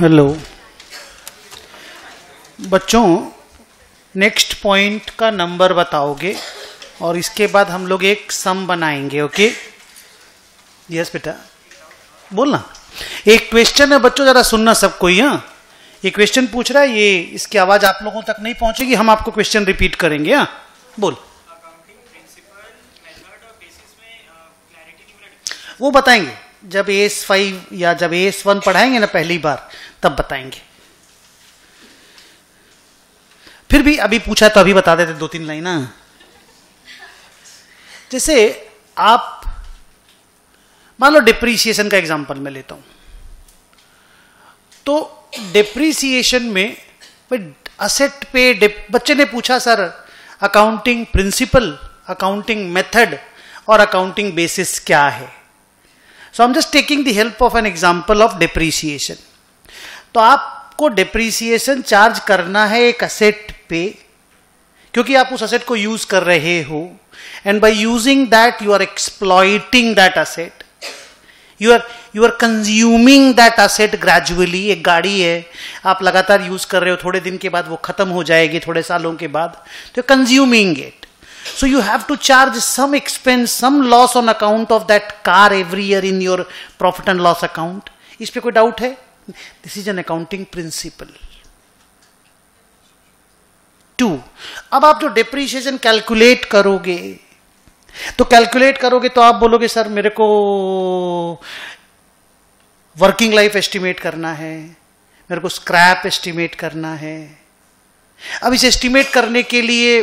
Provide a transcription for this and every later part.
Hello बच्चों next point का number बताओगे और इसके बाद हम लोग एक सम बनाएँगे ओके यस बेटा। बोलना। एक क्वेश्चन है, बच्चों, जरा सुनना सबको यहाँ ये क्वेश्चन पूछ रहा है, ये इसकी आवाज़ आप लोगों तक नहीं पहुंचेगी, हम आपको क्वेश्चन रिपीट करेंगे हाँ? बोल। वो बताएँगे। जब एस फाइव या जब एस वन पढ़ाएँगे ना पहली बार, तब बताएँगे। फिर भी अभी पूछा तो अभी बता देते, दो तीन लाइन जैसे आप, मान लो डिप्रीसिएशन का एग्जांपल मैं लेता हूँ। तो डिप्रीसिएशन में असेट पे बच्चे ने पूछा, sir accounting principle accounting method और अकाउंटिंग बेसिस क्या है? So I am just taking the help of an example of depreciation तो आपको डिप्रीसिएशन चार्ज करना है एक असेट पे, क्योंकि आप उस असेट को यूज़ कर रहे हो and by using that you are exploiting that asset you are you are consuming that asset gradually एक गाड़ी है, आप लगातार यूज़ कर रहे हो, थोड़े दिन के बाद वो खत्म हो जाएगी, थोड़े सालों के बाद तो consuming it So you have to charge some expense, some loss on account of that car every year in your profit and loss account. इस पे कोई डाउट है? This is an accounting principle two अब आप जो depreciation calculate करोगे तो calculate करोगे तो आप बोलोगे सर मेरे को वर्किंग लाइफ एस्टिमेट करना है मेरे को स्क्रैप एस्टिमेट करना है। अब इस एस्टिमेट करने के लिए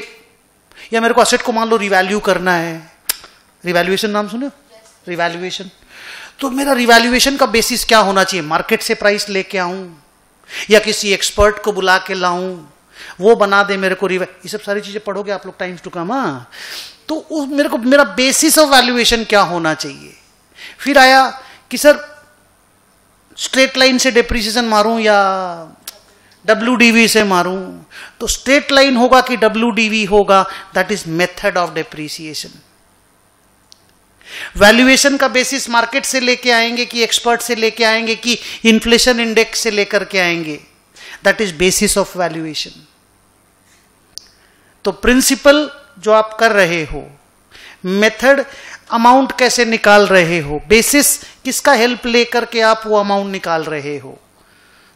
या मेरे को असेट को मान लो रिवैल्यू करना है। रिवैल्यूएशन नाम सुने? रिवैल्यूएशन तो मेरा रिवैल्यूएशन का बेसिस क्या होना चाहिए? मार्केट से प्राइस लेके आऊँ, या किसी एक्सपर्ट को बुला के लाऊं, वो बना दे मेरे को ये सब सारी चीज़ें पढ़ोगे आप लोग टाइम्स टू कम हाँ। तो उस मेरे को, मेरा बेसिस ऑफ़ वैल्यूएशन क्या होना चाहिए? फिर आया कि सर स्ट्रेट लाइन से डिप्रिसिएशन मारूं या डब्ल्यू से मारूं। तो स्ट्रेट लाइन होगा कि डब्ल्यू होगा that is method of depreciation valuation का बेसिस मार्केट से लेके आएँगे, कि एक्सपर्ट से लेके आएँगे, कि इन्फ्लेशन इंडेक्स से लेकर के आएँगे that is basis of valuation तो प्रिंसिपल जो आप कर रहे हो मेथड अमाउंट कैसे निकाल रहे हो बेसिस किसका हेल्प लेकर के आप वो अमाउंट निकाल रहे हो?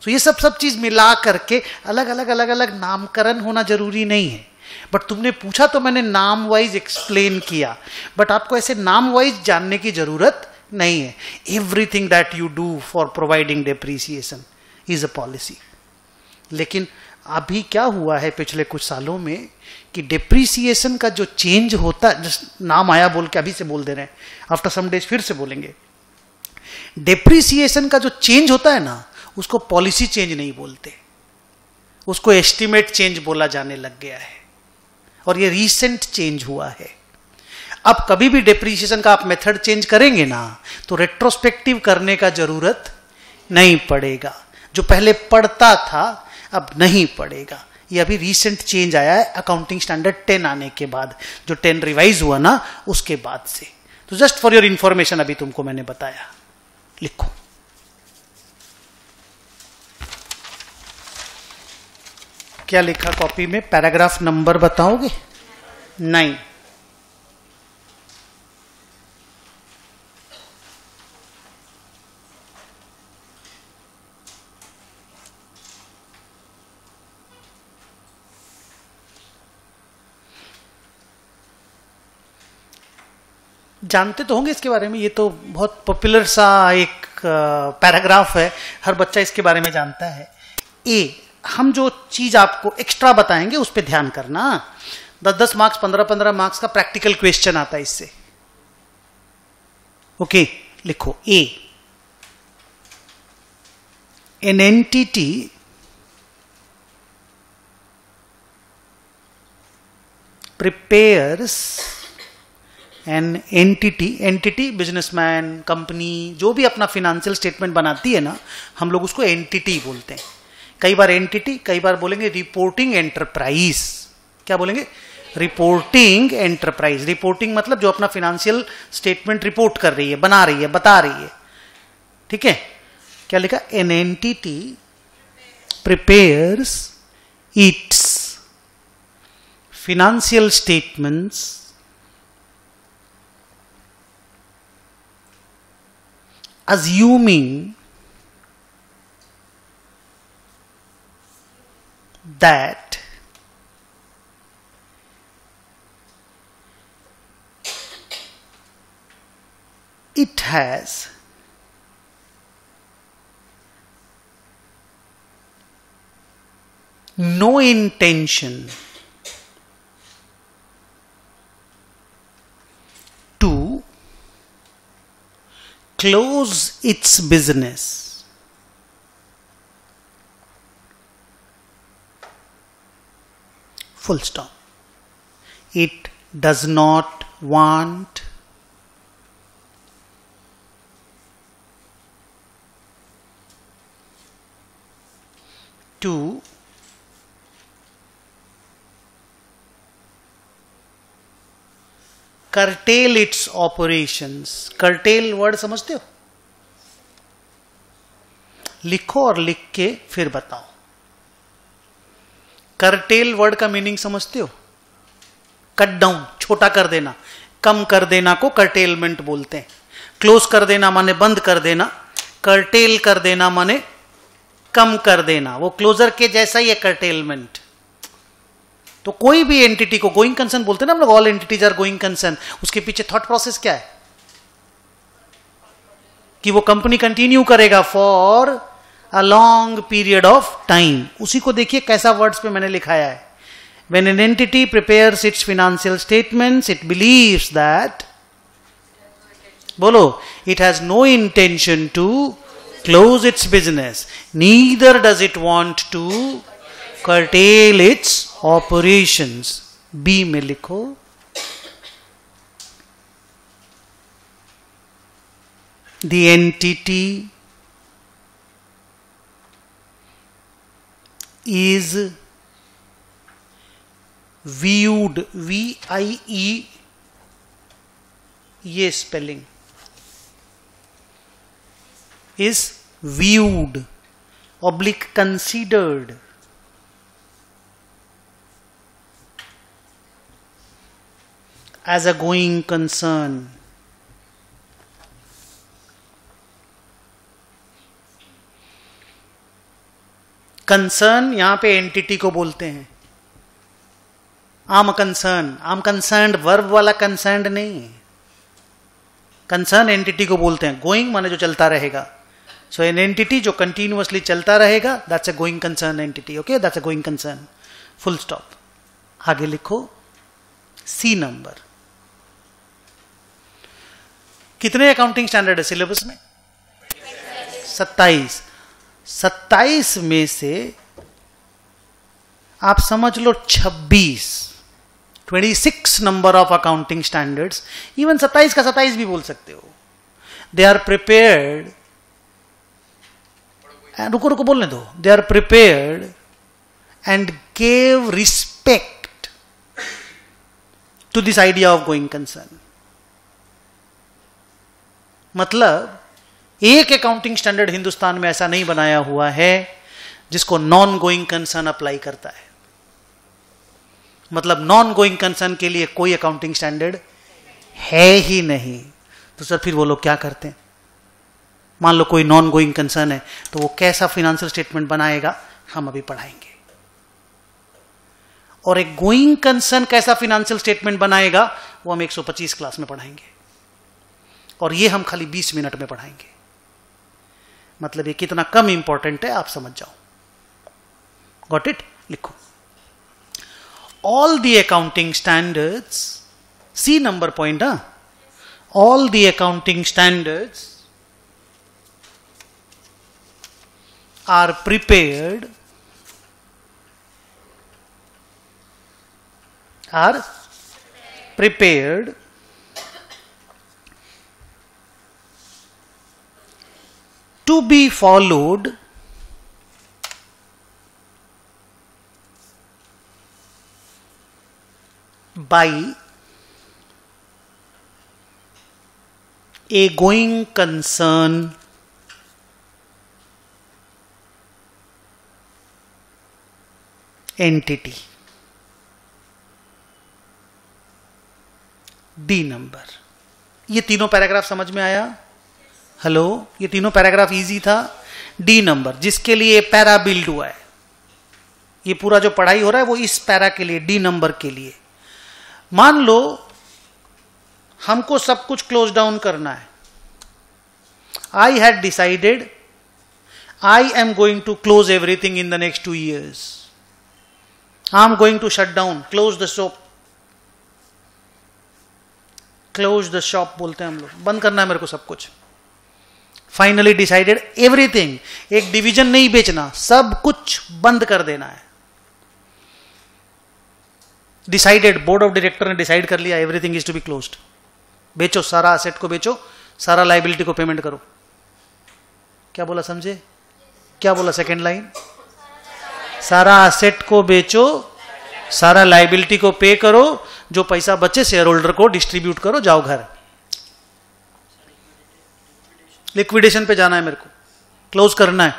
तो ये सब सब चीज़ मिला करके अलग अलग अलग अलग नामकरण होना ज़रूरी नहीं है। बट तुमने पूछा तो मैंने नाम वाइज एक्सप्लेन किया। बट आपको ऐसे नाम वाइज जानने की ज़रूरत नहीं है। Everything that you do for providing depreciation is a policy लेकिन अभी क्या हुआ है पिछले कुछ सालों में कि डिप्रीसिएशन का जो चेंज होता नाम आया बोल के अभी से बोल दे रहे हैं। आफ्टर सम डेज़ फिर से बोलेंगे। डिप्रीसिएशन का जो चेंज होता है ना उसको पॉलिसी चेंज नहीं बोलते। उसको एस्टिमेट चेंज बोला जाने लग गया है। और ये रीसेंट चेंज हुआ है। अब कभी भी डिप्रीशिएशन का आप मेथड चेंज करेंगे ना तो रेट्रोस्पेक्टिव करने का ज़रूरत नहीं पड़ेगा। जो पहले पड़ता था, अब नहीं पड़ेगा। ये अभी रीसेंट चेंज आया है अकाउंटिंग स्टैंडर्ड टेन आने के बाद। जो टेन रिवाइज हुआ ना, उसके बाद से। तो जस्ट फॉर योर इंफॉर्मेशन अभी तुमको मैंने बताया। लिखो। क्या लिखा कॉपी में? पैराग्राफ नंबर बताओगे? नाइन जानते तो होंगे इसके बारे में ये तो बहुत पॉपुलर सा एक पैराग्राफ है हर बच्चा इसके बारे में जानता है। ए हम जो चीज़ आपको एक्स्ट्रा बताएँगे, उस पर ध्यान करना। दस दस मार्क्स पंद्रह पंद्रह मार्क्स का प्रैक्टिकल क्वेश्चन आता है इससे। ओके लिखो। A an entity prepares an entity entity businessman company जो भी अपना फिनेंशियल स्टेटमेंट बनाती है ना, हम लोग उसको एंटिटी बोलते हैं। कई बार एंटिटी कई बार बोलेंगे रिपोर्टिंग एंटरप्राइज क्या बोलेंगे? रिपोर्टिंग एंटरप्राइज रिपोर्टिंग मतलब जो अपना फिनेंशियल स्टेटमेंट रिपोर्ट कर रही है, बना रही है, बता रही है। ठीक है? क्या लिखा? An entity prepares its financial statements assuming that. It has. No intention to close its business full stop it does not want to curtail its operations curtail word समझते हो लिखो और लिख के फिर बताओ करटेल वर्ड का मीनिंग समझते हो? कट डाउन, छोटा कर देना। कम कर देना को कर्टेलमेंट बोलते हैं। क्लोज कर देना माने बंद कर देना। कर्टेल कर देना माने कम कर देना। वो क्लोजर के जैसा ही है कर्टेलमेंट तो कोई भी एंटिटी को गोइंग कंसर्न बोलते हैं ना हम लोग all entities are going concern उसके पीछे थॉट प्रोसेस क्या है? कि वो कंपनी कंटिन्यू करेगा for a long period of time उसी को देखिए कैसा वर्ड्स पे मैंने लिखाया है। When an entity prepares its financial statements it believes that बोलो it has no intention to close its business neither does it want to curtail its operations. B में लिखो। The entity is viewed v i e ये spelling is viewed oblique considered as a going concern. concern यहाँ पे entity को बोलते हैं। आम concern आम कंसर्न वर्ब वाला कंसर्न नहीं कंसर्न एंटिटी को बोलते हैं। गोइंग माने जो चलता रहेगा। सो एन एंटिटी जो कंटिन्यूअसली चलता रहेगा that's a going concern entity okay that's a going concern full stop आगे लिखो। सी नंबर कितने अकाउंटिंग स्टैंडर्ड है सिलेबस में? सत्ताईस। सत्ताईस में से आप समझ लो छब्बीस twenty six number of accounting standards even सत्ताईस का सत्ताईस भी बोल सकते हो। दे आर प्रिपेयर्ड रुको रुको, बोलने दो। They are prepared and gave respect to this idea of going concern मतलब एक अकाउंटिंग स्टैंडर्ड हिंदुस्तान में ऐसा नहीं बनाया हुआ है, जिसको नॉन गोइंग कंसर्न अप्लाई करता है। मतलब नॉन गोइंग कंसर्न के लिए कोई अकाउंटिंग स्टैंडर्ड है ही नहीं। तो सर, फिर वो लोग क्या करते हैं? मान लो कोई नॉन गोइंग कंसर्न है तो वो कैसा फिनेंशियल स्टेटमेंट बनाएगा, हम अभी पढ़ाएँगे। और एक गोइंग कंसर्न कैसा फिनेंशियल स्टेटमेंट बनाएगा, वो हम 125 क्लास में पढ़ाएँगे। और ये हम खाली 20 मिनट में पढ़ाएँगे। मतलब ये कितना कम इंपॉर्टेंट है, आप समझ जाओ। गॉट इट लिखो। All the accounting standards C number point हा? All the accounting standards are prepared are prepared to be followed by a going concern entity D number ये तीनों पैराग्राफ समझ में आया हेलो, ये तीनों पैराग्राफ इजी था। डी नंबर जिसके लिए पैरा बिल्ड हुआ है। ये पूरा जो पढ़ाई हो रहा है, वो इस पैरा के लिए डी नंबर के लिए। मान लो, हमको सब कुछ क्लोज डाउन करना है। I had decided I am going to close everything in the next two years I am going to shut down close the shop close the shop बोलते हैं हम लोग। बंद करना है मेरे को सब कुछ। फाइनली डिसाइडेड एवरीथिंग एक डिवीज़न नहीं बेचना, सब कुछ बंद कर देना है। डिसाइडेड बोर्ड ऑफ़ डायरेक्टर ने डिसाइड कर लिया everything is to be close बेचो, सारा असेट को बेचो, सारा लाइबिलिटी को पेमेंट करो। क्या बोला समझे? क्या बोला सेकेंड लाइन सारा असेट को बेचो, सारा लाइबिलिटी को पे करो, जो पैसा बचे शेयर होल्डर को डिस्ट्रीब्यूट करो, जाओ घर। लिक्विडेशन पे जाना है मेरे को। क्लोज करना है।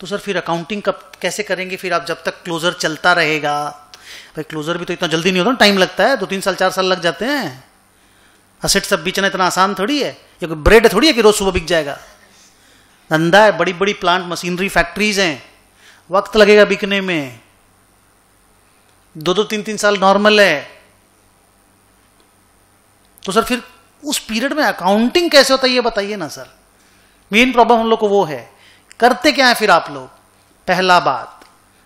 तो सर, फिर अकाउंटिंग कब, कैसे करेंगे? फिर आप जब तक क्लोजर चलता रहेगा, भाई क्लोजर भी तो इतना जल्दी नहीं होता, ना टाइम लगता है। दो तीन साल, चार साल लग जाते हैं। असेट सब बेचना इतना आसान थोड़ी है? ये कोई ब्रेड थोड़ी है कि रोज सुबह बिक जाएगा? धंधा है बड़ी बड़ी प्लांट मशीनरी फैक्ट्रीज हैं। वक्त लगेगा बिकने में। दो दो तीन तीन साल नॉर्मल है। तो सर, फिर उस पीरियड में अकाउंटिंग कैसे होता है ये बताइए ना, सर। मेन प्रॉब्लम हम लोग को वो है, करते क्या है फिर आप लोग? पहला बात,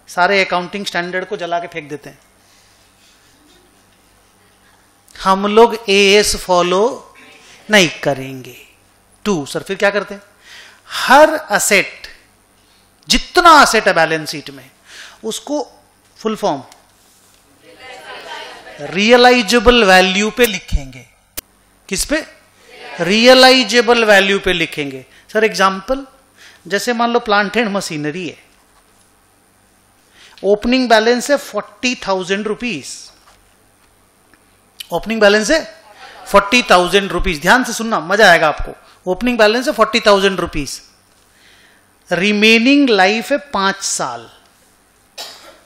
सारे अकाउंटिंग स्टैंडर्ड को जला के फेंक देते हैं। हम लोग ए एस फॉलो नहीं करेंगे। टू सर फिर क्या करते हैं? हर असेट जितना असेट है बैलेंस शीट में, उसको फुल फॉर्म रियलाइजेबल वैल्यू पे लिखेंगे। किस पे? रियलाइजेबल वैल्यू पे लिखेंगे। सर एग्जांपल जैसे मान लो प्लांट एंड मशीनरी है। ओपनिंग बैलेंस है forty thousand rupees opening balance है फोर्टी थाउज़ेंड रुपीज़ ध्यान से सुनना, मज़ा आएगा आपको। ओपनिंग बैलेंस है forty thousand rupees remaining life है पाँच साल।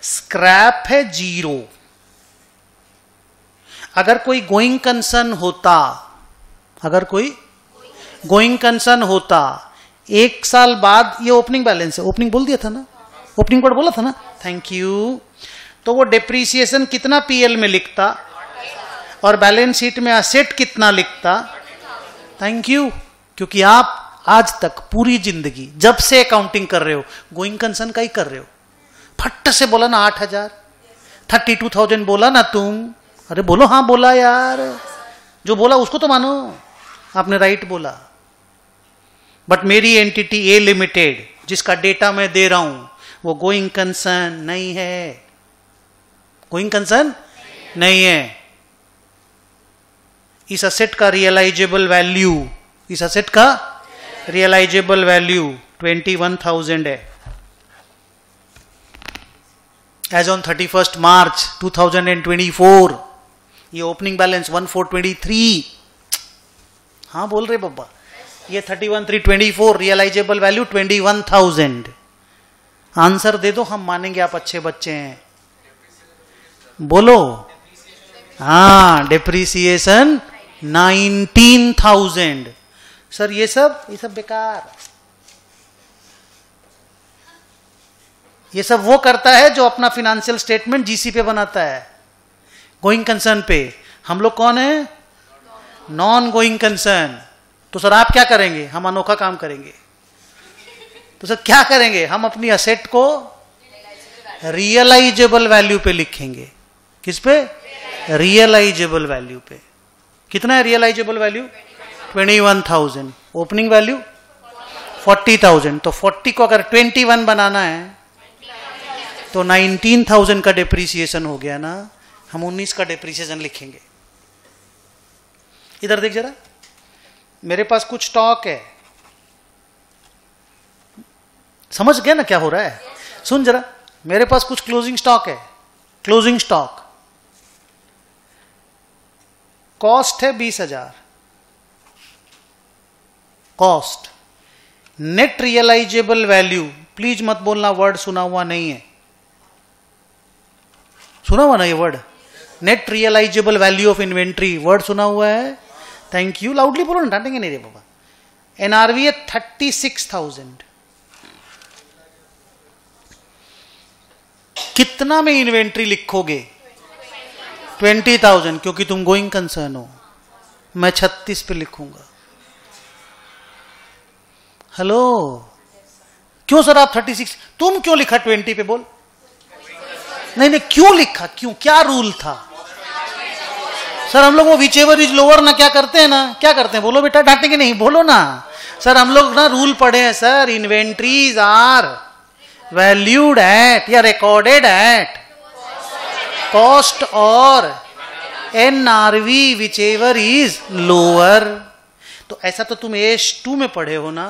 स्क्रैप है ज़ीरो अगर कोई गोइंग कंसर्न होता अगर कोई गोइंग कंसर्न होता, एक साल बाद ये ओपनिंग बैलेंस है। ओपनिंग बोल दिया था ना? ओपनिंग कोड बोला था ना? थैंक यू तो वो डिप्रीसिएशन कितना पीएल में लिखता? और बैलेंस शीट में असेट कितना लिखता? थैंक यू क्योंकि आप आज तक पूरी ज़िंदगी जब से अकाउंटिंग कर रहे हो गोइंग कंसर्न का ही कर रहे हो। फट से बोला ना आठ हज़ार। थर्टी टू थाउज़ेंड बोला ना तुम। अरे बोलो हाँ बोला यार। जो बोला उसको तो मानो। आपने राइट बोला। बट मेरी एंटिटी ए लिमिटेड जिसका डेटा मैं दे रहा हूँ, वो गोइंग कंसर्न नहीं है। गोइंग कंसर्न नहीं है। इस असेट का रियलाइजेबल वैल्यू इस असेट का realisable value twenty one thousand है। As on thirty first March two thousand and twenty four ये opening balance one four twenty three हाँ बोल रहे बब्बा। ये thirty one three twenty four realisable value twenty one thousand answer दे दो, हम मानेंगे आप अच्छे बच्चे हैं। बोलो। हाँ डिप्रिसिएशन नाइनटीन थाउज़ेंड सर, ये सब ये सब बेकार। ये सब वो करता है जो अपना फिनेंशियल स्टेटमेंट जीसी पे बनाता है। गोइंग कंसर्न पे। हम लोग कौन है? नॉन गोइंग कंसर्न तो सर आप क्या करेंगे? हम अनोखा काम करेंगे। तो सर क्या करेंगे? हम अपनी असेट को रियलाइजेबल वैल्यू पे लिखेंगे। किस पे? रियलाइजेबल वैल्यू पे। कितना है realisable value twenty one thousand opening value forty thousand तो फोर्टी को अगर ट्वेंटी वन बनाना है तो नाइनटीन थाउज़ेंड का डिप्रिसिएशन हो गया ना। हम उन्नीस का डिप्रिसिएशन लिखेंगे। इधर देख जरा। मेरे पास कुछ स्टॉक है। समझ गया ना क्या हो रहा है? सुन जरा। मेरे पास कुछ क्लोजिंग स्टॉक है। क्लोजिंग स्टॉक कॉस्ट है बीस हज़ार। Cost net realisable value please मत बोलना वर्ड सुना हुआ नहीं है। सुना हुआ ना ये word net realisable value of inventory word सुना हुआ है? थैंक यू लाउडली बोलो ना, डांटेंगे नहीं रे बाबा। एनआरवी है थर्टी सिक्स थाउज़ेंड कितना में इन्वेंट्री लिखोगे? ट्वेंटी थाउज़ेंड क्योंकि तुम गोइंग कंसर्न हो। मैं छत्तीस पे लिखूँगा। हेलो क्यों सर आप थर्टी सिक्स तुम क्यों लिखा ट्वेंटी पे बोल? नहीं नहीं, क्यों लिखा? क्यों? क्या रूल था? सर, हम लोग वो विच एवर इज़ लोअर ना, क्या करते हैं ना? क्या करते हैं? बोलो बेटा, डांटेंगे नहीं, बोलो ना। सर, हम लोग ना रूल पढ़े हैं, sir inventories are valued at या रिकॉर्डेड एट कॉस्ट और N R V whichever is lower तो ऐसा तो तुम एस टू में पढ़े हो ना,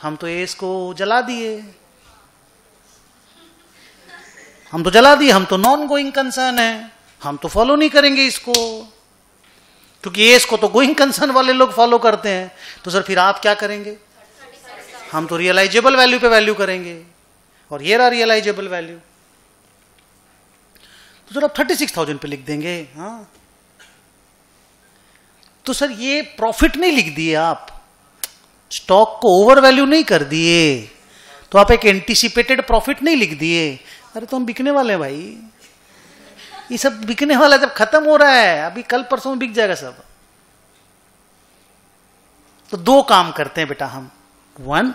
हम तो एस को जला दिए। हम तो जला दिए, हम तो नॉन गोइंग कंसर्न है, हम तो फॉलो नहीं करेंगे इसको। क्योंकि एस को तो गोइंग कंसर्न वाले लोग फॉलो करते हैं। तो सर, फिर आप क्या करेंगे? हम तो रियलाइजेबल वैल्यू पे वैल्यू करेंगे। और ये रहा रियलाइजेबल वैल्यू तो सर, आप थर्टी सिक्स थाउज़ेंड पे लिख देंगे। हाँ। तो सर, ये प्रॉफिट नहीं लिख दिए आप। स्टॉक को ओवर वैल्यू नहीं कर दिए। तो आप एक एंटिसिपेटेड प्रॉफिट नहीं लिख दिए। अरे तो हम बिकने वाले हैं भाई। ये सब बिकने वाला जब खत्म हो रहा है, अभी कल परसों में बिक जाएगा सब। तो दो काम करते हैं बेटा हम। वन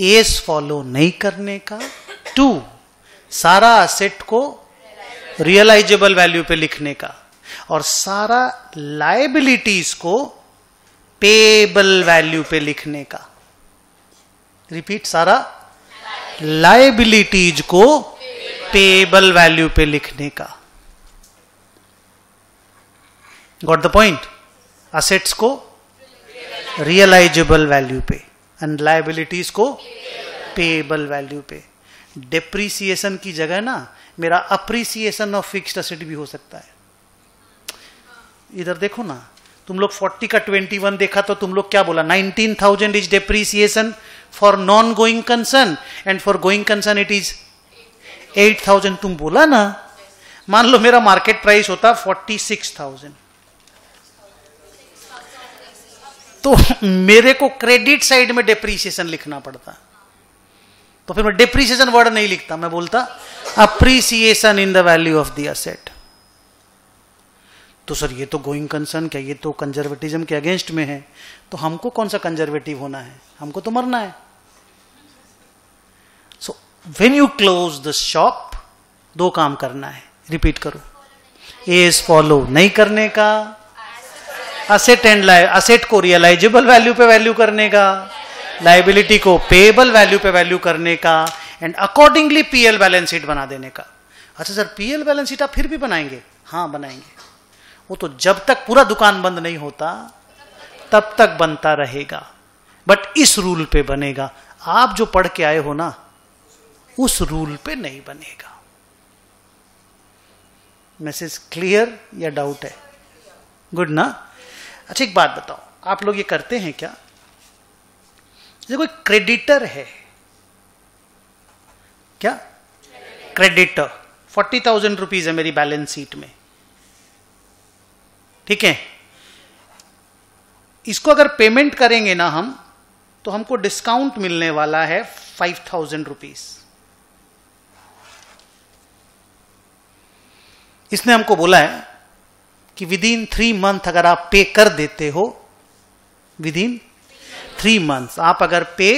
एस फॉलो नहीं करने का। टू सारा असेट को रियलाइजेबल वैल्यू पे लिखने का। और सारा लाइबिलिटीज को पेबल वैल्यू पे लिखने का। रिपीट सारा लाइबिलिटीज को पेबल वैल्यू पे लिखने का। गॉट द पॉइंट असेट्स को रियलाइजेबल वैल्यू पे एंड लाइबिलिटीज को पेबल वैल्यू पे डिप्रीसिएशन की जगह ना मेरा अप्रिसिएशन ऑफ़ फिक्स्ड असेट भी हो सकता है इधर देखो ना तुम लोग 40 का 21 देखा तो तुम लोग क्या बोला 19,000 is depreciation for non going concern and for going concern it is 8,000 तुम बोला ना मान लो मेरा मार्केट प्राइस होता 46,000 तो मेरे को क्रेडिट साइड में डेप्रीसिएशन लिखना पड़ता। तो फिर मैं डेप्रीसिएशन वर्ड नहीं लिखता, मैं बोलता appreciation in the value of the asset तो सर, ये तो गोइंग कंसर्न क्या, ये तो कंजर्वेटिज्म के अगेंस्ट में है। तो हमको कौन सा कंजर्वेटिव होना है? हमको तो मरना है। So when you close the shop दो काम करना है। रिपीट करो। एस फॉलो नहीं करने का असेट एंड लाइव असेट को रियलाइजेबल वैल्यू पे वैल्यू करने का लाइबिलिटी को पेएबल वैल्यू पे वैल्यू करने का and accordingly PL balance sheet बना देने का। अच्छा सर पीएल बैलेंस शीट आप फिर भी बनाएँगे? हाँ बनाएँगे। वो तो जब तक पूरा दुकान बंद नहीं होता, तब तक बनता रहेगा। बट इस रूल पे बनेगा। आप जो पढ़ के आए हो ना, उस रूल पे नहीं बनेगा। मैसेज क्लियर या डाउट है? गुड ना? अच्छा एक बात बताओ। आप लोग ये करते हैं क्या? जैसे कोई क्रेडिटर है? क्या? क्रेडिटर फोर्टी थाउज़ेंड रुपीज़ है मेरी बैलेंस शीट में। ठीक है? इसको अगर पेमेंट करेंगे ना हम तो हमको डिस्काउंट मिलने वाला है फाइव थाउज़ेंड रुपीज़ इसने हमको बोला है कि विद इन थ्री मंथ अगर आप पे कर देते हो विद इन थ्री मंथ्स आप अगर पे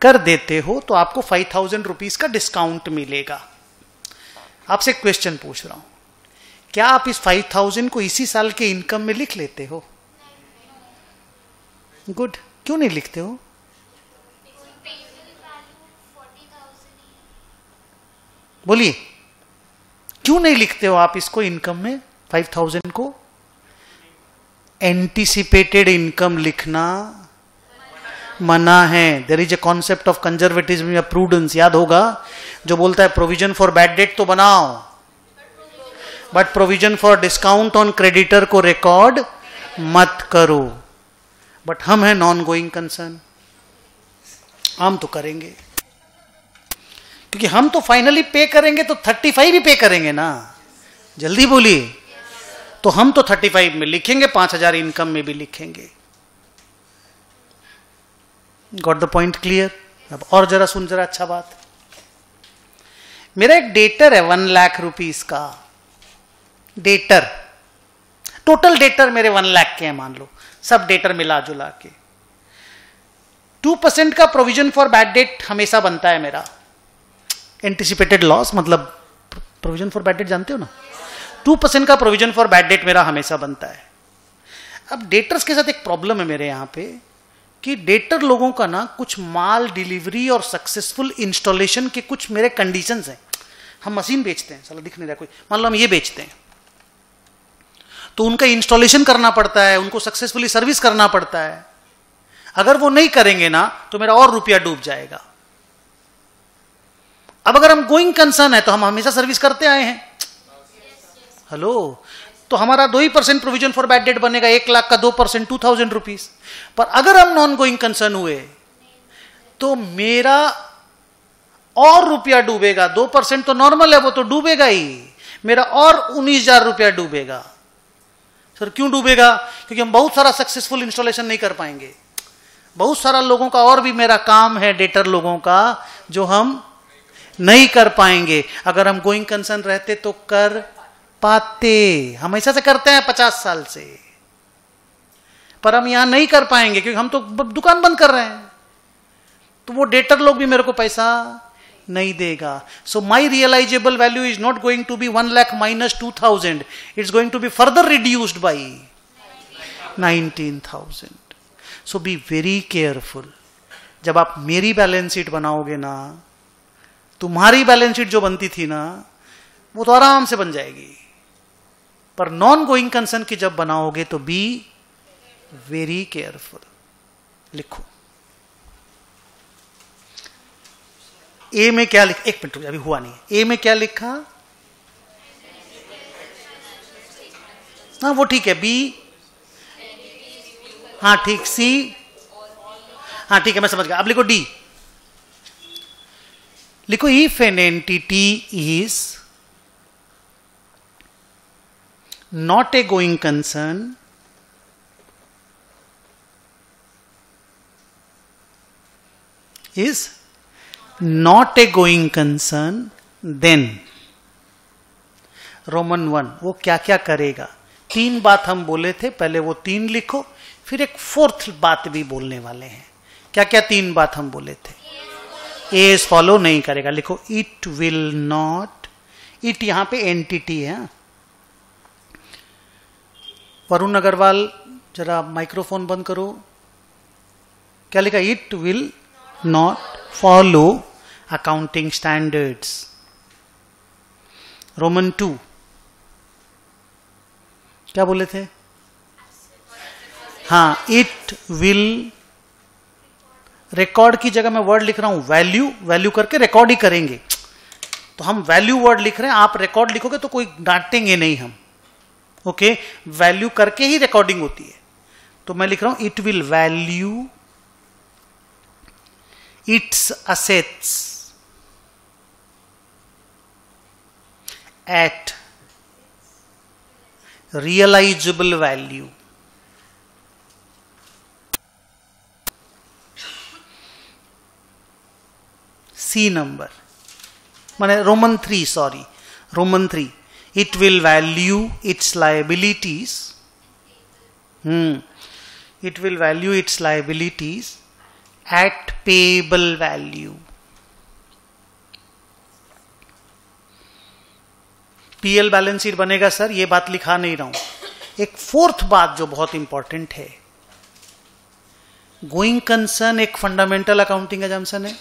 कर देते हो तो आपको फाइव थाउज़ेंड रुपीज़ का डिस्काउंट मिलेगा। आपसे क्वेश्चन पूछ रहा हूँ। क्या आप इस फाइव थाउज़ेंड को इसी साल के इनकम में लिख लेते हो? गुड क्यों नहीं लिखते हो? बोलिए। क्यों नहीं लिखते हो आप इसको इनकम में? फाइव थाउज़ेंड को? एंटीसिपेटेड इनकम लिखना मना है। There is a concept of conservatism या प्रूडेंस याद होगा? जो बोलता है प्रोविज़न फॉर बैड डेट तो बनाओ। But provision for discount on creditor को रिकॉर्ड मत करो। बट हम हैं नॉन गोइंग कंसर्न हम तो करेंगे। क्योंकि हम तो फाइनली पे करेंगे तो 35 ही पे करेंगे ना। जल्दी बोलिए। तो हम तो 35 में लिखेंगे 5000 इनकम में भी लिखेंगे। गॉट द पॉइंट क्लियर अब और जरा सुन, जरा अच्छा बात। मेरा एक डेटर है वन लाख रुपीस का। डेटर। टोटल डेटर मेरे वन लाख के हैं, मान लो। सब डेटर मिला जुला के। टू परसेंट का प्रोविज़न फॉर बैड डेट हमेशा बनता है मेरा। एंटिसिपेटेड लॉस मतलब प्रोविज़न फॉर बैड डेट जानते हो ना? टू परसेंट का प्रोविज़न फॉर बैड डेट मेरा हमेशा बनता है। अब डेटर्स के साथ एक प्रॉब्लम है मेरे यहाँ पे कि डेटर लोगों का ना कुछ माल डिलीवरी और सक्सेसफुल इंस्टॉलेशन के कुछ मेरे कंडीशंस हैं। हम मशीन बेचते हैं चलो दिख नहीं रहा कोई। मान लो हम ये बेचते हैं। तो उनका इंस्टॉलेशन करना पड़ता है, उनको सक्सेसफुली सर्विस करना पड़ता है। अगर वो नहीं करेंगे ना तो मेरा और रुपया डूब जाएगा। अब अगर हम गोइंग कंसर्न है तो हम हमेशा सर्विस करते आए हैं। हेलो तो हमारा दो ही percent provision for bad debt बनेगा, एक लाख का दो परसेंट टू थाउज़ेंड रुपीज़ पर अगर हम नॉन गोइंग कंसर्न हुए तो मेरा और रुपया डूबेगा, दो परसेंट तो नॉर्मल है, वो तो डूबेगा ही। मेरा और उन्नीस हज़ार रुपया डूबेगा। सर, क्यों डूबेगा? क्योंकि हम बहुत सारा सक्सेसफुल इंस्टॉलेशन नहीं कर पाएँगे। बहुत सारा लोगों का और भी मेरा काम है डेटर लोगों का, जो हम नहीं कर पाएँगे। अगर हम गोइंग कंसर्न रहते तो कर पाते। हमेशा से करते हैं पचास साल से। पर हम यहाँ नहीं कर पाएँगे, क्योंकि हम तो दुकान बंद कर रहे हैं। तो वो डेटर लोग भी मेरे को पैसा नहीं देगा। So my realisable value is not going to be one lakh minus two thousand it's going to be further reduced by nineteen thousand so be very careful जब आप मेरी बैलेंस शीट बनाओगे ना, तुम्हारी बैलेंस शीट जो बनती थी ना, वो तो आराम से बन जाएगी। पर नॉन गोइंग कंसर्न की जब बनाओगे तो बी वेरी केयरफुल लिखो। ए में क्या लिखा, एक मिनट अभी हुआ नहीं। ए में क्या लिखा? हाँ वो ठीक है बी हाँ ठीक सी हाँ ठीक है, मैं समझ गया। अब लिखो डी लिखो if an entity is not a going concern, is not a going concern, then. Roman one वो क्या क्या करेगा? तीन बात हम बोले थे पहले वो तीन लिखो फिर एक फोर्थ बात भी बोलने वाले हैं। क्या क्या तीन बात हम बोले थे? एस फॉलो नहीं करेगा लिखो इट विल नॉट इट यहाँ पे एंटिटी है। वरुण अग्रवाल जरा माइक्रोफोन बंद करो। क्या लिखा? It will not follow accounting standards Roman two क्या बोले थे? हाँ इट विल रिकॉर्ड की जगह मैं वर्ड लिख रहा हूँ वैल्यू वैल्यू करके रिकॉर्ड ही करेंगे। तो हम वैल्यू वर्ड लिख रहे हैं, आप रिकॉर्ड लिखोगे तो कोई डांटेंगे नहीं हम। ओके वैल्यू करके ही रिकॉर्डिंग होती है। तो मैं लिख रहा हूँ it will value its assets at realisable value C number माने Roman three sorry Roman three it will value its liabilities. Hmm. It will value its liabilities at payable value. PL balance sheet बनेगा sir ये बात लिखा नहीं रहा हूँ एक fourth बात जो बहुत इंपॉर्टेंट है गोइंग कंसर्न एक फंडामेंटल अकाउंटिंग एजम्सन है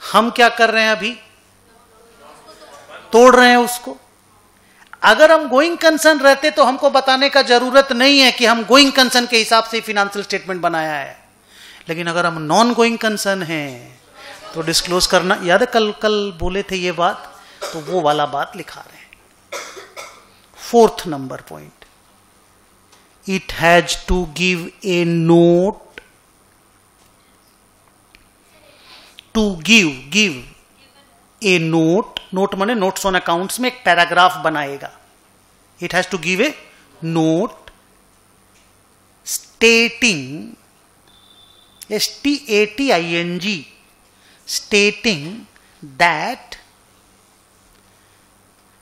हम क्या कर रहे हैं अभी तोड़ रहे हैं उसको। अगर हम गोइंग कंसर्न रहते तो हमको बताने का ज़रूरत नहीं है कि हम गोइंग कंसर्न के हिसाब से फिनेंशियल स्टेटमेंट बनाया है। लेकिन अगर हम नॉन गोइंग कंसर्न हैं तो डिस्क्लोज करना, याद है कल कल बोले थे ये बात? तो वो वाला बात लिखा रहे हैं। Fourth number point it has to give a note to give give a note note माने नोट्स ऑन अकाउंट्स में एक पैराग्राफ बनाएगा। It has to give a note stating S T A T I N G stating that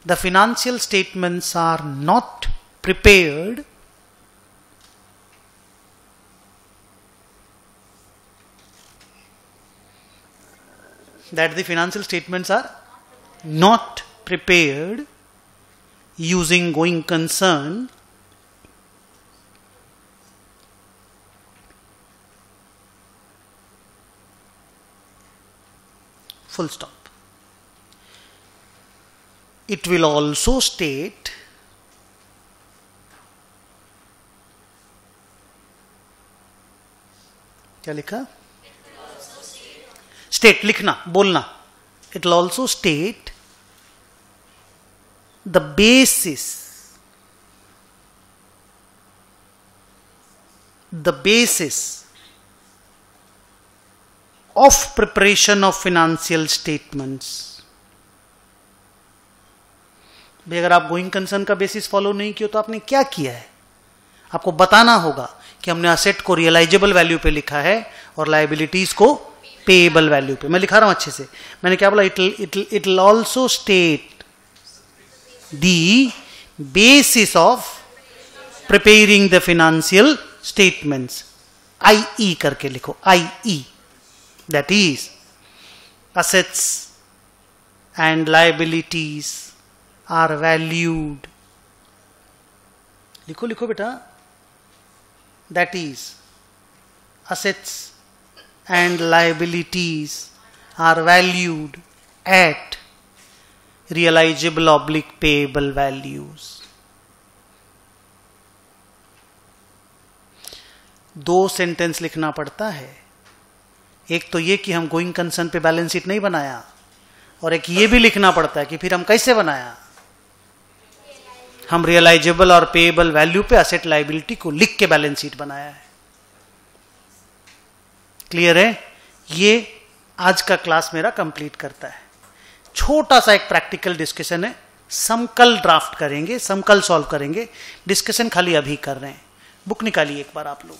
the financial statements are not prepared that the financial statements are not prepared using going concern full stop it will also state क्या लिखा state लिखना, बोलना। It also state the basis the basis of preparation of financial statements भाई, अगर आप going concern का basis follow नहीं किया तो आपने क्या किया है? आपको बताना होगा कि हमने असेट को रियलाइजेबल वैल्यू पे लिखा है और लाइबिलिटीज को पेएबल वैल्यू पे। मैं लिखा रहा हूँ अच्छे से। मैंने क्या बोला? It it it also state the basis of preparing the financial statements I E करके लिखो। I E that is assets and liabilities are valued लिखो लिखो बेटा। That is assets and liabilities are valued at realizable oblique payable values. दो sentence लिखना पड़ता है। एक तो ये कि हम गोइंग कंसर्न पे बैलेंस शीट नहीं बनाया और एक ये भी लिखना पड़ता है कि फिर हम कैसे बनाया? हम रियलाइजेबल और पेएबल वैल्यू पे असेट लाइबिलिटी को लिख के बैलेंस शीट बनाया है। क्लियर है? ये आज का क्लास मेरा कंप्लीट करता है। छोटा सा एक प्रैक्टिकल डिस्कशन है। समकल ड्राफ्ट करेंगे, समकल सॉल्व करेंगे। डिस्कशन खाली अभी कर रहे हैं। बुक निकालिए एक बार आप लोग।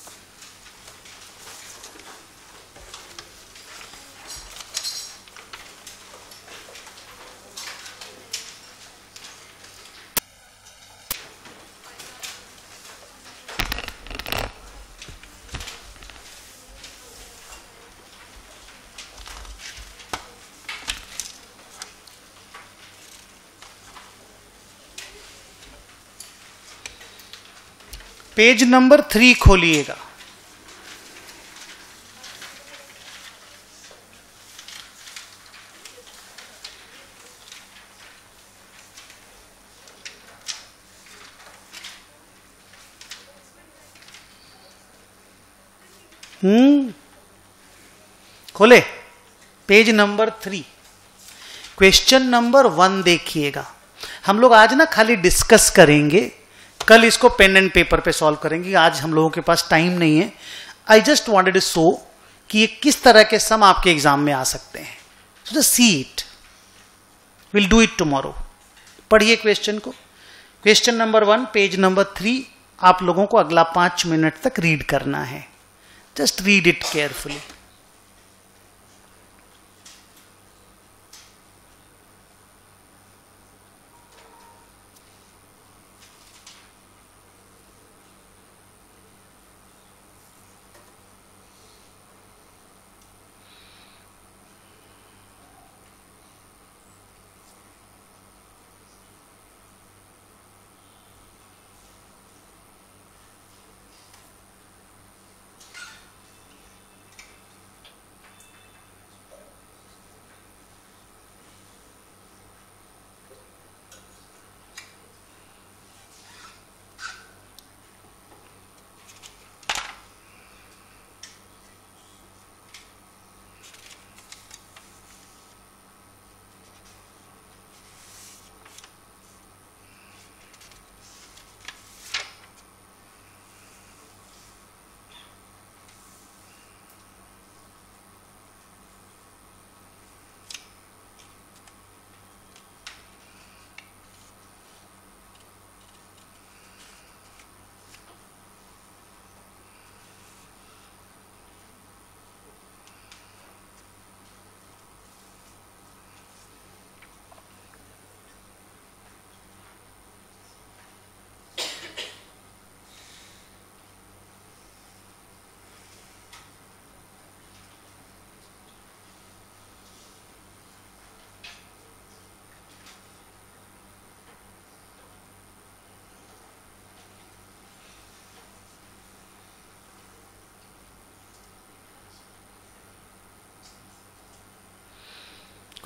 पेज नंबर थ्री खोलिएगा। हम्म। खोले। Page number three. Question number one देखिएगा। हम लोग आज ना खाली डिस्कस करेंगे कल इसको पेन एंड पेपर पे सॉल्व करेंगे। आज हम लोगों के पास टाइम नहीं है। आई जस्ट वॉन्टेड सो कि ये किस तरह के सम आपके एग्ज़ाम में आ सकते हैं। So see it will do it tomorrow पढ़िए क्वेश्चन को। Question number one page number three आप लोगों को अगला पाँच मिनट तक रीड करना है। Just read it carefully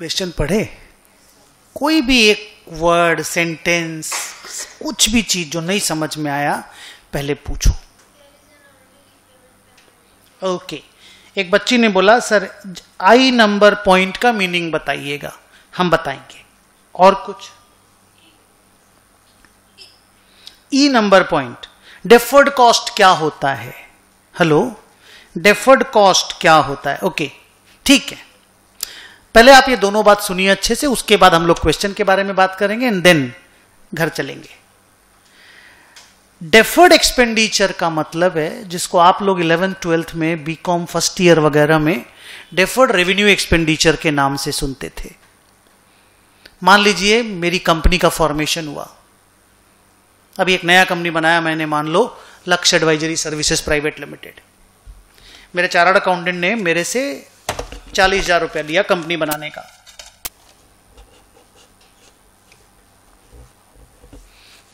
question पढ़े? कोई भी एक वर्ड सेंटेंस कुछ भी चीज़ जो नहीं समझ में आया, पहले पूछो। Okay okay. एक बच्ची ने बोला, सर आई नंबर पॉइंट का मीनिंग बताइएगा। हम बताएँगे। और कुछ? E number point deferred cost क्या होता है? हेलो डेफर्ड कॉस्ट क्या होता है? Okay okay. ठीक है। पहले आप ये दोनों बात सुनिए अच्छे से, उसके बाद हम लोग क्वेश्चन के बारे में बात करेंगे एंड देन घर चलेंगे। डेफर्ड एक्सपेंडिचर का मतलब है, जिसको आप लोग इलेवेंथ ट्वेल्थ में बीकॉम फ़र्स्ट ईयर वगैरह में डेफर्ड रेवेन्यू एक्सपेंडिचर के नाम से सुनते थे। मान लीजिए, मेरी कंपनी का फॉर्मेशन हुआ। अभी एक नया कंपनी बनाया, मैंने मान लो, Lakshya advisory services private limited मेरे चार्टर्ड अकाउंटेंट ने मेरे से चालीस हज़ार रुपया लिया कंपनी बनाने का।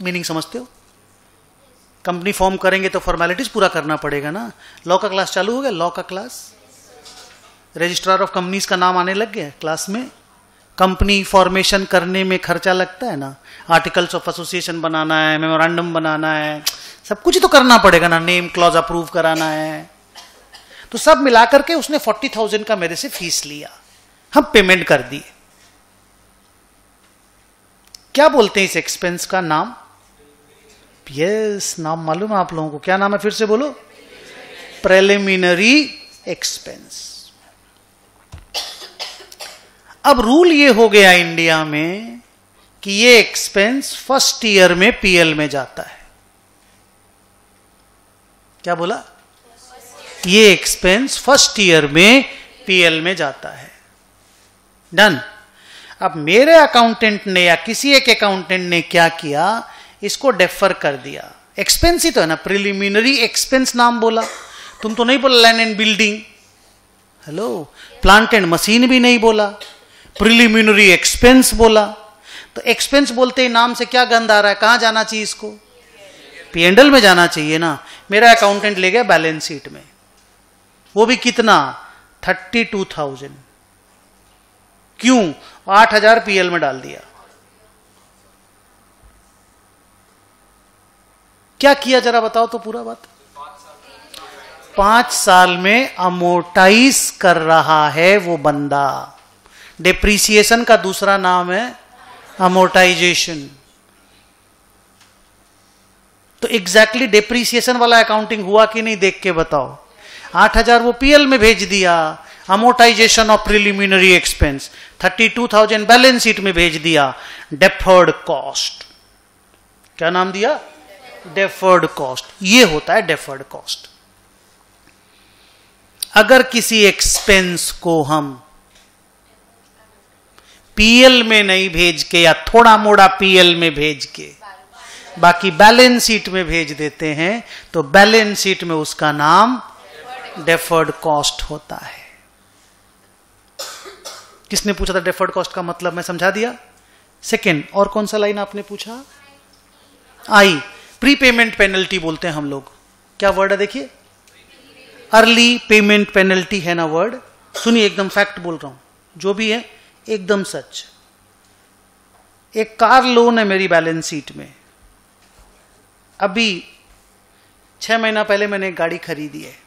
मीनिंग समझते हो? कंपनी फॉर्म करेंगे तो फॉर्मेलिटीज पूरा करना पड़ेगा ना। लॉ का क्लास चालू हो गया? लॉ का क्लास रजिस्ट्रार ऑफ़ कंपनीज़ का नाम आने लग गया क्लास में? कंपनी फॉर्मेशन करने में खर्चा लगता है ना? आर्टिकल्स ऑफ़ एसोसिएशन बनाना है मेमोरेंडम बनाना है, सब कुछ तो करना पड़ेगा ना। नेम क्लॉज अप्रूव कराना है। तो सब मिलाकर के उसने फोर्टी थाउज़ेंड का मेरे से फ़ीस लिया। हम पेमेंट कर दिए। क्या बोलते हैं इस एक्सपेंस का नाम? यस नाम मालूम है आप लोगों को। क्या नाम है फिर से बोलो? प्रेलिमिनरी एक्सपेंस अब रूल ये हो गया इंडिया में कि ये एक्सपेंस फ़र्स्ट ईयर में पीएल में जाता है। क्या बोला? ये एक्सपेंस फ़र्स्ट ईयर में पीएल में जाता है। डन अब मेरे अकाउंटेंट ने या किसी एक अकाउंटेंट ने क्या किया? इसको डेफर कर दिया। एक्सपेंस ही तो है ना प्रिलिमिनरी एक्सपेंस नाम बोला। तुम तो नहीं बोला land and building hello plant and machine भी नहीं बोला। प्रिलिमिनरी एक्सपेंस बोला। तो एक्सपेंस बोलते ही नाम से क्या गंध आ रहा है? कहाँ जाना चाहिए इसको? पीएंडल में जाना चाहिए ना। मेरा अकाउंटेंट ले गया बैलेंस शीट में। वो भी कितना? Thirty two thousand. क्यों? आठ हज़ार पीएल में डाल दिया। क्या किया जरा बताओ तो पूरा बात। पाँच साल में अमोटाइज कर रहा है वो बंदा। डिप्रीसिएशन का दूसरा नाम है अमोटाइजेशन तो एग्जैक्टली exactly डिप्रीसिएशन वाला अकाउंटिंग हुआ कि नहीं देख के बताओ। आठ हज़ार वो पीएल में भेज दिया। Amortisation of preliminary expense thirty two thousand balance sheet में भेज दिया। डेफर्ड कॉस्ट क्या नाम दिया? डेफर्ड कॉस्ट ये होता है डेफर्ड कॉस्ट अगर किसी एक्सपेंस को हम पीएल में नहीं भेज के या थोड़ा मोड़ा पीएल में भेज के बाकी बैलेंस शीट में भेज देते हैं तो बैलेंस शीट में उसका नाम डेफर्ड कॉस्ट होता है। किसने पूछा था डेफर्ड कॉस्ट का मतलब मैं समझा दिया? सेकेंड और कौन सा लाइन आपने पूछा? आई प्री पेमेंट पेनल्टी बोलते हैं हम लोग। क्या वर्ड है देखिए? अर्ली पेमेंट पेनल्टी है ना वर्ड सुनिए, एकदम फैक्ट बोल रहा हूँ। जो भी है, एकदम सच। एक कार लोन है मेरी बैलेंस शीट में। अभी छह महीना पहले मैंने एक गाड़ी खरीदी है।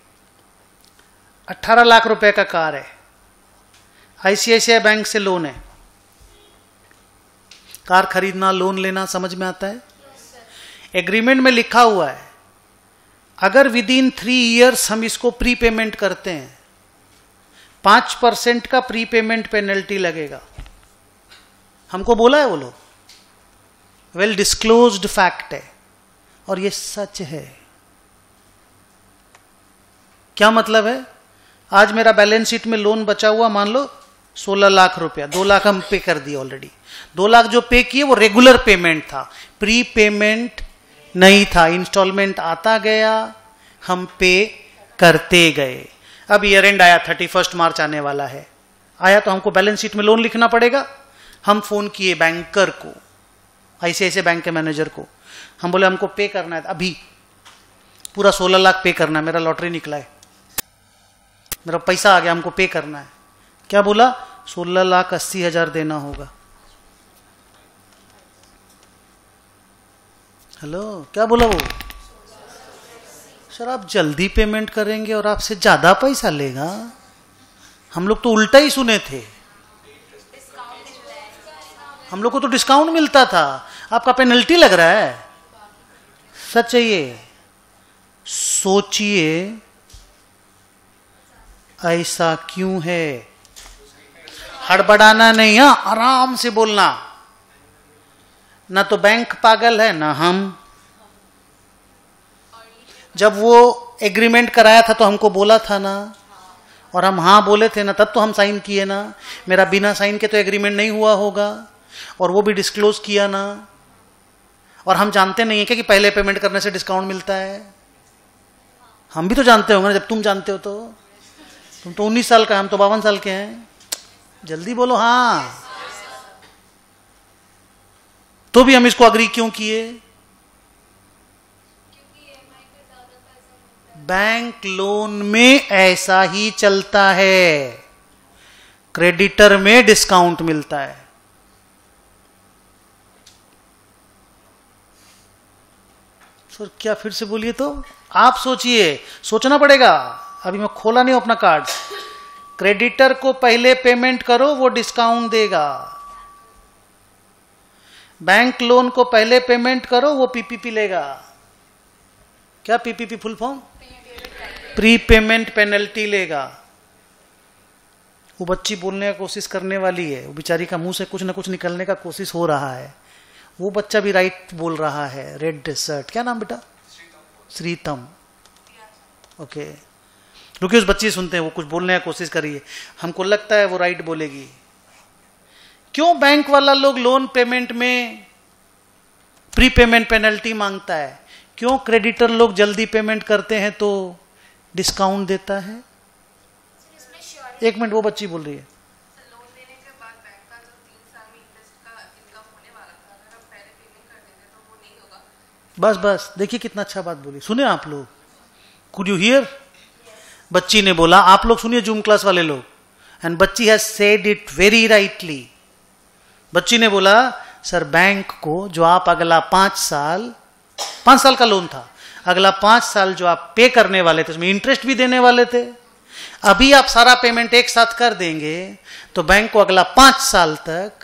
अट्ठारह लाख रुपए का कार है। आईसीआईसीआई बैंक से लोन है। कार खरीदना लोन लेना समझ में आता है? एग्रीमेंट में लिखा हुआ है, अगर विद इन थ्री ईयर्स हम इसको प्री पेमेंट करते हैं, पाँच परसेंट का प्री पेमेंट पेनल्टी लगेगा। हमको बोला है वो लोग? वेल डिस्क्लोज्ड फैक्ट है। और ये सच है। क्या मतलब है? आज मेरा बैलेंस शीट में लोन बचा हुआ, मान लो, सोलह लाख रुपया। दो लाख हम पे कर दिए ऑलरेडी दो लाख जो पे किए, वो रेगुलर पेमेंट था। प्री पेमेंट नहीं था। इंस्टॉलमेंट आता गया, हम पे करते गए। अब ईयर एंड आया थर्टी फ़र्स्ट मार्च आने वाला है। आया तो हमको बैलेंस शीट में लोन लिखना पड़ेगा। हम फ़ोन किए बैंकर को, ऐसे ऐसे बैंक के मैनेजर को। हम बोले, हमको पे करना है, अभी। पूरा सोलह लाख पे करना है, मेरा लॉटरी निकला है। मेरा पैसा आ गया, हमको पे करना है। क्या बोला? सोलह लाख अस्सी हज़ार देना होगा। हेलो क्या बोला वो? सर आप जल्दी पेमेंट करेंगे और आपसे ज़्यादा पैसा लेगा। हम लोग तो उल्टा ही सुने थे। हम लोग को तो डिस्काउंट मिलता था। आपका पेनल्टी लग रहा है। सच है ये। सोचिए ऐसा क्यों है? हड़बड़ाना नहीं, है, आराम से बोलना। ना तो बैंक पागल है, ना हम। जब वो एग्रीमेंट कराया था तो हमको बोला था ना। और हम हाँ बोले थे ना, तब तो हम साइन किए ना। मेरा बिना साइन के तो एग्रीमेंट नहीं हुआ होगा। और वो भी डिस्क्लोज किया ना। और हम जानते नहीं है क्या कि पहले पेमेंट करने से डिस्काउंट मिलता है? हम भी तो जानते होंगे ना, जब तुम जानते हो तो। तुम तो उन्नीस साल का, हम तो बावन साल के हैं। जल्दी बोलो हाँ। तो भी हम इसको अग्री क्यों किए? बैंक लोन में ऐसा ही चलता है। क्रेडिटर में डिस्काउंट मिलता है। सर, क्या फिर से बोलिए तो? आप सोचिए। सोचना पड़ेगा। अभी मैं खोला नहीं अपना कार्ड। क्रेडिटर को पहले पेमेंट करो वो डिस्काउंट देगा। बैंक लोन को पहले पेमेंट करो वो पीपीपी लेगा। क्या PPP full form? Prepayment penalty लेगा। वो बच्ची बोलने का कोशिश करने वाली है। वो बेचारी का मुँह से कुछ ना कुछ निकलने का कोशिश हो रहा है। वो बच्चा भी राइट बोल रहा है रेड शर्ट क्या नाम बेटा? श्रीतम ओके रुकिए उस बच्ची सुनते हैं, वो कुछ बोलने की कोशिश करिए हमको लगता है वो राइट बोलेगी। क्यों बैंक वाला लोग लोन पेमेंट में प्री पेमेंट पेनल्टी माँगता है? क्यों क्रेडिटर लोग जल्दी पेमेंट करते हैं तो डिस्काउंट देता है? एक मिनट, वो बच्ची बोल रही है। बस बस, देखिए कितना अच्छा बात बोली। सुने आप लोग? कुड यू हियर बच्ची ने बोला, आप लोग सुनिए जूम क्लास वाले लोग. एंड बच्ची has said it very rightly बच्ची ने बोला, सर बैंक को जो आप अगला पाँच साल पाँच साल का लोन था, अगला पाँच साल जो आप पे करने वाले थे, उसमें इंटरेस्ट भी देने वाले थे, अभी आप सारा पेमेंट एक साथ कर देंगे तो बैंक को अगला पाँच साल तक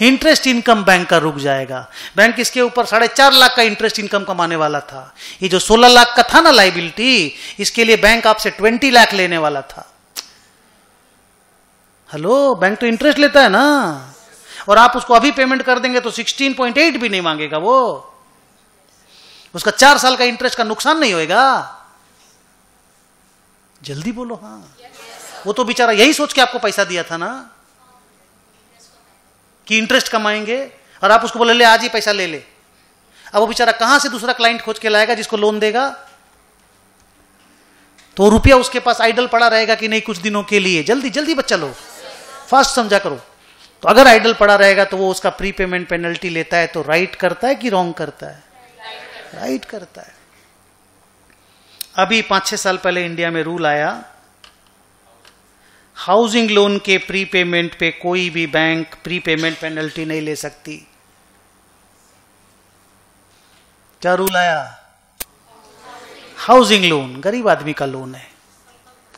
इंटरेस्ट इनकम बैंक का रुक जाएगा। बैंक इसके ऊपर साढ़े चार लाख का इंटरेस्ट इनकम कमाने वाला था। ये जो सोलह लाख का था ना लाइबिलिटी इसके लिए बैंक आपसे ट्वेंटी लाख लेने वाला था। हेलो, बैंक तो इंटरेस्ट लेता है ना? और आप उसको अभी पेमेंट कर देंगे तो 16.8 भी नहीं मांगेगा वो। उसका चार साल का इंटरेस्ट का नुकसान नहीं होएगा। जल्दी बोलो हाँ। वो तो बेचारा यही सोच के आपको पैसा दिया था ना? कि इंटरेस्ट कमाएँगे और आप उसको बोले, ले, आज ही पैसा ले ले। अब वो बेचारा कहाँ से दूसरा क्लाइंट खोज के लाएगा जिसको लोन देगा? तो रुपया उसके पास आइडल पड़ा रहेगा कि नहीं कुछ दिनों के लिए। जल्दी जल्दी बच्चा लो। फास्ट समझा करो। तो अगर आइडल पड़ा रहेगा तो वो उसका प्री पेमेंट पेनल्टी लेता है तो राइट करता है कि रॉन्ग करता है? राइट करता है। अभी पाँच छह साल पहले इंडिया में रूल आया हाउसिंग लोन के प्री पेमेंट पे कोई भी बैंक प्री पेमेंट पेनल्टी नहीं ले सकती। क्या रूल आया? हाउसिंग लोन, गरीब आदमी का लोन है,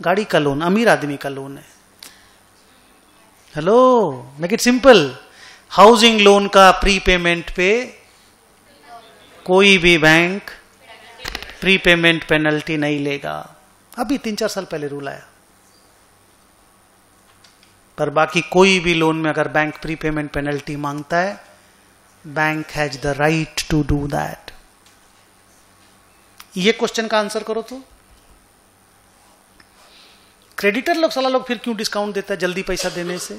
गाड़ी का लोन, अमीर आदमी का लोन है। Hello make it simple housing loan का प्री पेमेंट पे कोई भी बैंक प्री पेमेंट पेनल्टी नहीं लेगा। अभी तीन चार साल पहले रूल आया। पर बाकी कोई भी लोन में अगर बैंक प्री पेमेंट पेनल्टी माँगता है bank has the right to do that ये क्वेश्चन का आंसर करो तो। क्रेडिटर लोग सलाह लोग फिर क्यों डिस्काउंट देता है जल्दी पैसा देने से?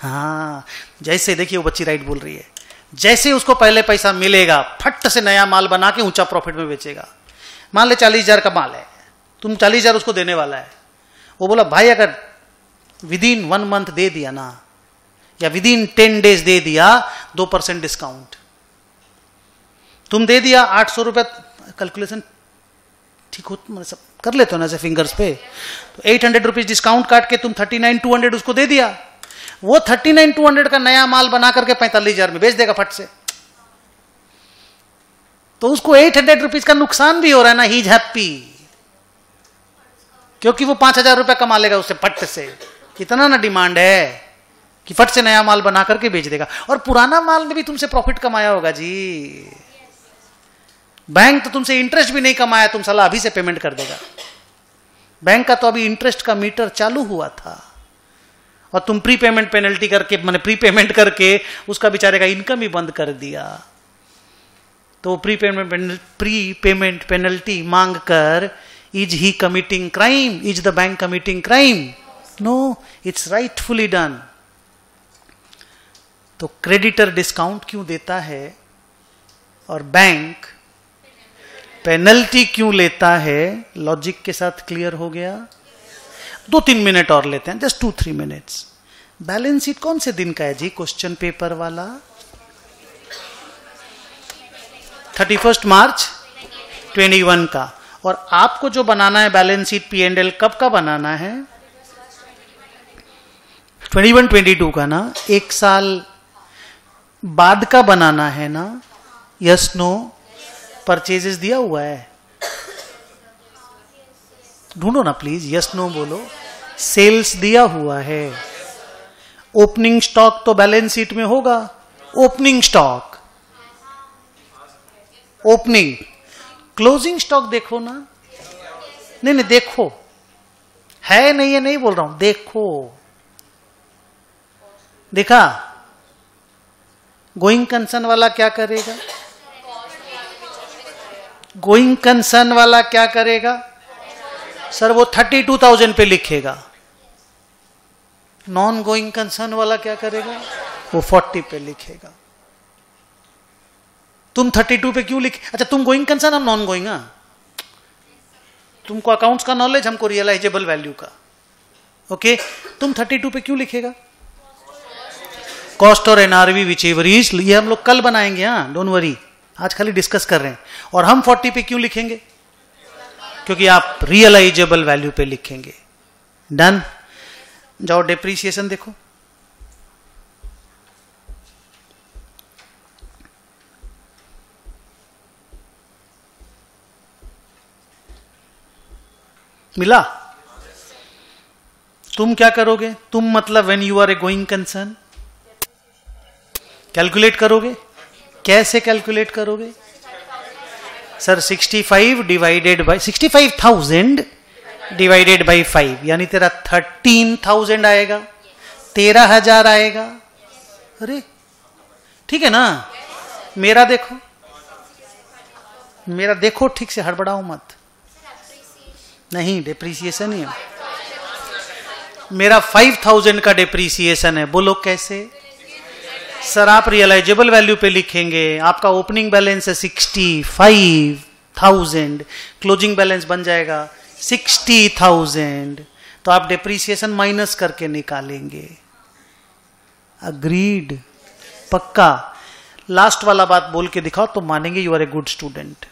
हाँ जैसे देखिए वो बच्ची राइट बोल रही है। जैसे उसको पहले पैसा मिलेगा, फट से नया माल बना के ऊँचा प्रॉफिट में बेचेगा। मान ले चालीस हज़ार का माल है, तुम चालीस हज़ार उसको देने वाला है। वो बोला, भाई, अगर विद इन वन मंथ दे दिया ना, या विद इन टेन डेज़ दे दिया, दो परसेंट डिस्काउंट तुम दे दिया आठ सौ रुपया कैलकुलेशन ठीक हो मतलब सब कर लेते हो ना ऐसे फिंगर्स पे। तो एट हंड्रेड रुपीज़ डिस्काउंट काट के तुम थर्टी नाइन टू हंड्रेड उसको दे दिया। वो थर्टी नाइन टू हंड्रेड का नया माल बना करके पैंतालीस हज़ार में बेच देगा फट से। तो उसको एट हंड्रेड रुपीज़ का नुकसान भी हो रहा है ना ही हैप्पी क्योंकि वो पाँच हज़ार रुपया कमा लेगा उससे फट से। इतना ना डिमांड है कि फट से नया माल बना करके बेच देगा। और पुराना माल ने भी तुमसे प्रॉफिट कमाया होगा जी। बैंक तो तुमसे इंटरेस्ट भी नहीं कमाया, तुम सलाह अभी से पेमेंट कर देगा। बैंक का तो अभी इंटरेस्ट का मीटर चालू हुआ था। और तुम प्री पेमेंट पेनल्टी करके, मैंने प्री पेमेंट करके, उसका बेचारे का इनकम ही बंद कर दिया। तो pre payment pre payment penalty मांग कर is he committing crime is the bank committing crime no it's rightfully done तो क्रेडिटर डिस्काउंट क्यों देता है? और बैंक पेनल्टी क्यों लेता है? लॉजिक के साथ क्लियर हो गया? दो तीन मिनट और लेते हैं just two three minutes balance sheet कौन से दिन का है जी? क्वेश्चन पेपर वाला। Thirty first March twenty one का। और आपको जो बनाना है balance sheet P and L कब का बनाना है? ट्वेंटी वन ट्वेंटी टू का ना, एक साल बाद का बनाना है ना यस नो परचेजेस दिया हुआ है। ढूंढो ना प्लीज़ यस नो बोलो। सेल्स दिया हुआ है। ओपनिंग स्टॉक तो बैलेंस शीट में होगा। Opening stock opening closing stock देखो ना। नहीं नहीं, देखो। है नहीं है, नहीं बोल रहा हूँ, देखो। देखा? गोइंग कंसर्न वाला क्या करेगा? गोइंग कंसर्न वाला क्या करेगा? सर वो थर्टी टू थाउज़ेंड पे लिखेगा। नॉन गोइंग कंसर्न वाला क्या करेगा? वो फोर्टी पे लिखेगा। तुम थर्टी टू पे क्यों लिखे? अच्छा तुम गोइंग कंसर्न हम नॉन गोइंग तुमको अकाउंट्स का नॉलेज हमको रियलाइजेबल वैल्यू का। ओके तुम थर्टी टू पे क्यों लिखेगा? कॉस्ट और एनआरवी विच एवर इज़ ये हम लोग कल बनाएँगे हाँ डोंट वरी आज खाली डिस्कस कर रहे हैं। और हम फोर्टी पे क्यों लिखेंगे? क्योंकि आप रियलाइजेबल वैल्यू पे लिखेंगे। डन जाओ डिप्रीसिएशन देखो। मिला? तुम क्या करोगे? तुम मतलब when you are a going concern calculate करोगे? कैसे कैलकुलेट करोगे? Sir 65 divided by 65,000 divided by 5 यानी तेरा 13,000 आएगा तेरह हज़ार आएगा। अरे ठीक है ना? मेरा देखो। मेरा देखो ठीक से हड़बड़ाओ मत। नहीं डिप्रीसिएशन ही है। मेरा 5000 का डिप्रीसिएशन है। बोलो कैसे? सर आप रियलाइजेबल वैल्यू पे लिखेंगे, आपका ओपनिंग बैलेंस है sixty five thousand closing balance बन जाएगा सिक्सटी थाउज़ेंड तो आप डिप्रीसिएशन माइनस करके निकालेंगे। अग्रीड पक्का? लास्ट वाला बात बोल के दिखाओ तो मानेंगे you are a good student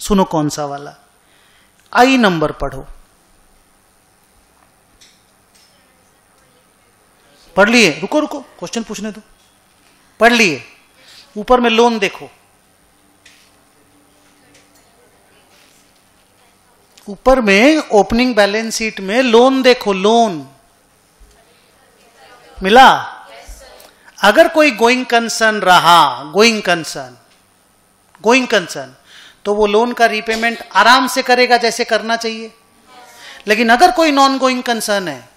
सुनो कौन सा वाला। आई नंबर पढ़ो। पढ़ लिए, रुको रुको क्वेश्चन पूछने दो। पढ़ लिए, ऊपर में लोन देखो। ऊपर में ओपनिंग बैलेंस शीट में लोन देखो लोन मिला? अगर कोई गोइंग कंसर्न रहा गोइंग कंसर्न गोइंग कंसर्न तो वो लोन का रीपेमेंट आराम से करेगा जैसे करना चाहिए। लेकिन अगर कोई नॉन गोइंग कंसर्न है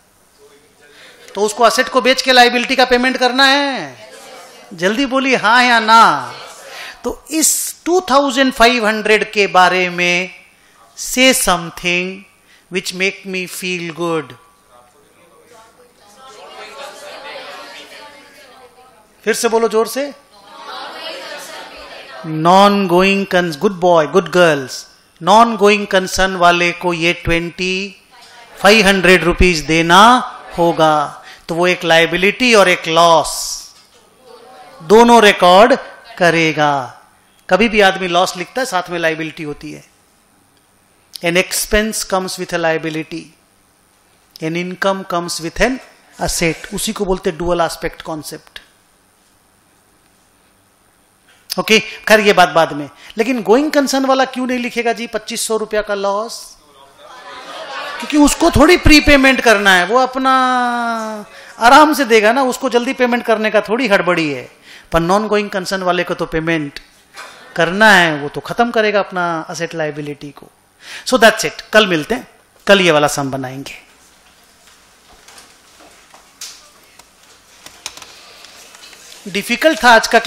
तो उसको असेट को बेच के लाइबिलिटी का पेमेंट करना है। जल्दी बोली हाँ या ना? तो इस 2500 के बारे में से something which make me feel good फिर से बोलो ज़ोर से। Non going good boy good girls non going concern वाले को ये ट्वेंटी फाइव हंड्रेड रुपीज़ देना होगा। तो वो एक लाइबिलिटी और एक लॉस दोनों रिकॉर्ड करेगा. कभी भी आदमी लॉस लिखता है, साथ में लाइबिलिटी होती है. An expense comes with a liability an income comes with an asset उसी को बोलते डुअल एस्पेक्ट कॉन्सेप्ट ओके खैर, ये बात बाद में. लेकिन गोइंग कंसर्न वाला क्यों नहीं लिखेगा? जी, पच्चीस सौ रुपया का लॉस क्योंकि उसको थोड़ी प्री पेमेंट करना है, वो अपना आराम से देगा ना, उसको जल्दी पेमेंट करने का थोड़ी हड़बड़ी है। पर नॉन गोइंग कंसर्न वाले को तो पेमेंट करना है, वो तो खत्म करेगा अपना असेट लाइबिलिटी को। सो दैट्स इट कल मिलते हैं। कल ये वाला सम बनाएँगे। डिफ़िकल्ट था आज का